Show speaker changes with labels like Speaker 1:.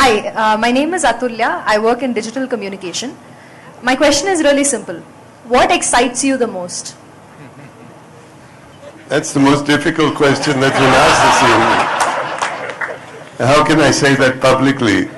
Speaker 1: Hi, uh, my name is Atulya. I work in digital communication. My question is really simple. What excites you the most?
Speaker 2: That's the most difficult question that's been asked this evening. How can I say that publicly?